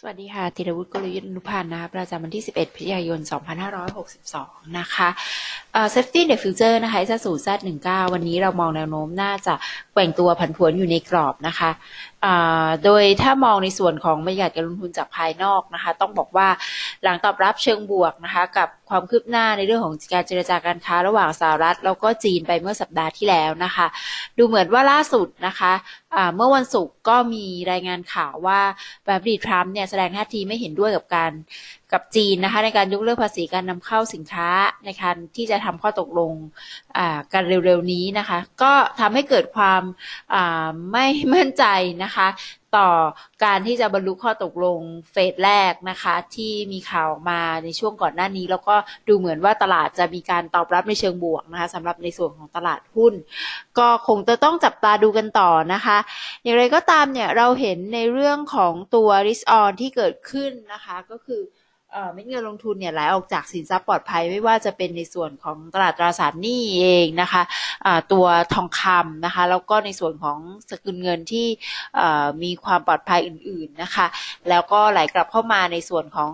สวัสดีค่ะธีรวุฒิกลยุทธ์อนุพันธ์นะคะประจำวันที่ 11 พฤศจิกายน 2562 นะคะเอ่อ safety in the future นะคะ s สูตร Z19 วันนี้เรามองแนวโน้มน่าจะแกว่งตัวผันผวนอยู่ในกรอบนะคะ โดยถ้ามองในส่วนของบรรยากาศการลงทุนจากภายนอกนะคะ ต้องบอกว่าหลังตอบรับเชิงบวกนะคะ กับความคืบหน้าในเรื่องของการเจรจาการค้าระหว่างสหรัฐ แล้วก็จีนไปเมื่อสัปดาห์ที่แล้วนะคะ ดูเหมือนว่าล่าสุดนะคะเมื่อวันศุกร์ก็มีรายงานข่าวว่าแบบดีทรัมป์เนี่ยแสดงท่าทีไม่เห็นด้วยกับการกับจีนนะคะในการยกเลิกภาษีการนำเข้าสินค้าในการที่จะทำข้อตกลงกันเร็วๆนี้นะคะ ก็ทำให้เกิดความไม่มั่นใจนะคะต่อการที่จะบรรลุข้อตกลงเฟสแรกนะคะ ที่มีข่าวมาในช่วงก่อนหน้านี้ แล้วก็ดูเหมือนว่าตลาดจะมีการตอบรับในเชิงบวกนะคะสำหรับในส่วนของตลาดหุ้น ก็คงจะต้องจับตาดูกันต่อนะคะ อย่างไรก็ตามเนี่ยเราเห็นในเรื่องของตัว risk on ที่เกิดขึ้นนะคะก็คือ เม็ดเงินลงทุนเนี่ยไหลออกจากสินทรัพย์ปลอดภัยไม่ว่าจะเป็นในส่วนของตลาดตราสารหนี้เองนะคะะตัวทองคำนะคะ แล้วก็ในส่วนของสกุลเงินที่มีความปลอดภัยอื่น ๆนะคะ แล้วก็ไหลกลับเข้ามาในส่วนของ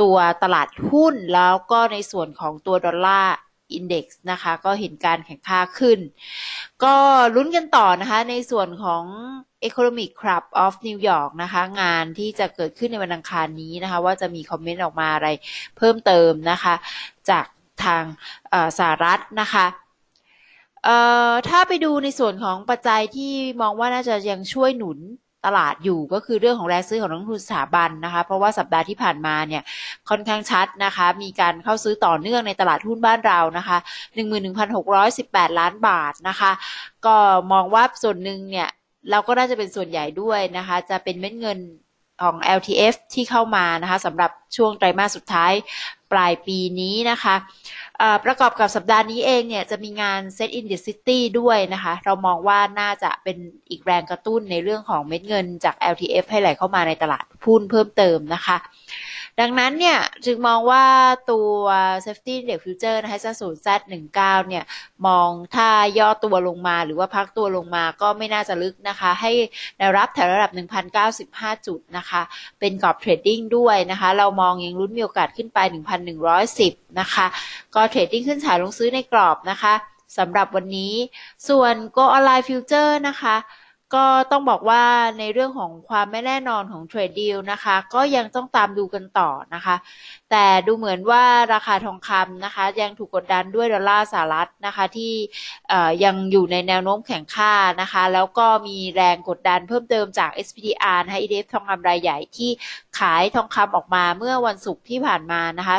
ตัวตลาดหุ้น แล้วก็ในส่วนของตัวดอลลาร์ อินเด็กซ์นะคะ ก็เห็นการแข่งข้าขึ้น ก็ลุ้นกันต่อนะคะในส่วนของ Economic Club of New York นะคะ งานที่จะเกิดขึ้นในวันอังคารนี้นะคะ ว่าจะมีคอมเมนต์ออกมาอะไรเพิ่มเติมนะคะ จากทางสหรัฐนะคะถ้าไปดูในส่วนของปัจจัยที่มองว่าน่าจะยังช่วยหนุน ตลาดอยู่ก็คือเรื่องของแรงซื้อของนักทุนสถาบันนะคะ เพราะว่าสัปดาห์ที่ผ่านมาเนี่ยค่อนข้างชัดนะคะ มีการเข้าซื้อต่อเนื่องในตลาดหุ้นบ้านเรานะคะ11,618 ล้านบาทนะคะ ก็มองว่าส่วนหนึ่งเนี่ยเราก็น่าจะเป็นส่วนใหญ่ด้วยนะคะ จะเป็นเม็ดเงินของ LTF ที่เข้ามานะคะสำหรับช่วงไตรมาสสุดท้ายปลายปีนี้นะคะ ประกอบกับสัปดาห์นี้เองเนี่ยจะมีงาน Set in the City ด้วยนะคะ เรามองว่าน่าจะเป็นอีกแรงกระตุ้นในเรื่องของเม็ดเงินจาก LTF ให้ไหลเข้ามาในตลาดหุ้นเพิ่มเติมนะคะ ดังนั้นเนี่ยจึงมองว่าตัว SET50 Index Futures นะคะสูตร Z19 เนี่ย มองถ้าย่อตัวลงมาหรือว่าพักตัวลงมาก็ไม่น่าจะลึกนะคะ ให้แนวรับแถวระดับ 1,095 จุดนะคะ เป็นกรอบ trading ด้วยนะคะ เรามองยังลุ้นมีโอกาสขึ้นไป 1,110 นะคะ ก็ trading ขึ้นขายลงซื้อในกรอบนะคะสำหรับวันนี้ ส่วน Gold Online Futures นะคะ ก็ต้องบอกว่าในเรื่องของความไม่แน่นอนของเทรดดิลนะคะ ก็ยังต้องตามดูกันต่อนะคะ แต่ดูเหมือนว่าราคาทองคำนะคะ ยังถูกกดดันด้วยดอลลาร์สหรัฐนะคะ ที่ยังอยู่ในแนวโน้มแข็งค่านะคะ แล้วก็มีแรงกดดันเพิ่มเติมจาก SPDR นะคะ ETF ทองคำรายใหญ่ที่ขายทองคำออกมาเมื่อวันศุกร์ที่ผ่านมานะคะ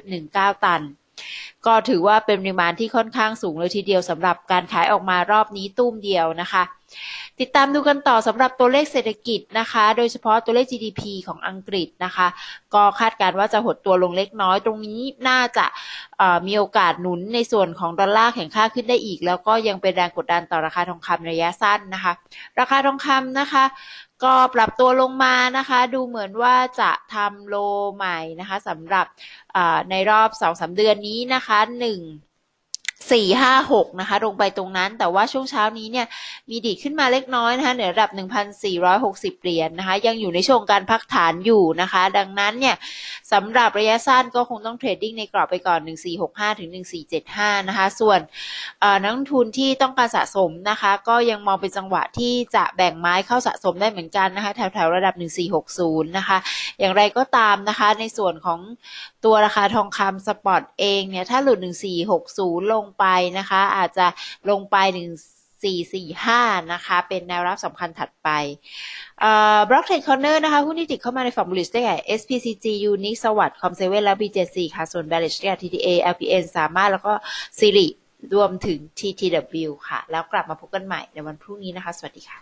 13.19 ตัน ก็ถือว่าเป็นปริมาณที่ค่อนข้างสูงเลยทีเดียวสำหรับการขายออกมารอบนี้ตุ้มเดียวนะคะ ติดตามดูกันต่อสำหรับตัวเลขเศรษฐกิจนะคะ โดยเฉพาะตัวเลข GDP ของอังกฤษนะคะ ก็คาดการณ์ว่าจะหดตัวลงเล็กน้อย ตรงนี้น่าจะมีโอกาสหนุนในส่วนของดอลลาร์แข็งค่าขึ้นได้อีก แล้วก็ยังเป็นแรงกดดันต่อราคาทองคำระยะสั้นนะคะ ราคาทองคำนะคะก็ปรับตัวลงมานะคะ ดูเหมือนว่าจะทำโลใหม่นะคะสำหรับในรอบ2-3เดือนนี้นะคะ1สี่ห้าหกนะคะลงไปตรงนั้น แต่ว่าช่วงเช้านี้เนี่ยมีดีขึ้นมาเล็กน้อยนะคะเหนือระดับหนึ่งพันสี่ร้อยหกสิบเหรียญนะคะ ยังอยู่ในช่วงการพักฐานอยู่นะคะ ดังนั้นเนี่ย สำหรับระยะสั้นก็คงต้องเทรดดิ้งในกรอบไปก่อน 1465 ถึง 1475 นะคะ ส่วนนักทุนที่ต้องการสะสมนะคะ ก็ยังมองเป็นจังหวะที่จะแบ่งไม้เข้าสะสมได้เหมือนกันนะคะแถวๆระดับ 1460 นะคะ อย่างไรก็ตามนะคะ ในส่วนของตัวราคาทองคำสปอตเองเนี่ย ถ้าหลุด 1460 ลงไปนะคะ อาจจะลงไป 445 นะคะ เป็นแนวรับสำคัญถัดไป Block Trade Corner นะคะหุ้นที่ติดเข้ามาในฝั่ง buy side ได้แก่ SPCG Unix สวัสด์คอมเซเว่นและ BJC ค่ะ ส่วน b a l a n c e ได้แก่ TTA LPN สามารถแล้วก็ซิริรวมถึง TTW ค่ะ แล้วกลับมาพบกันใหม่ในวันพรุ่งนี้นะคะ สวัสดีค่ะ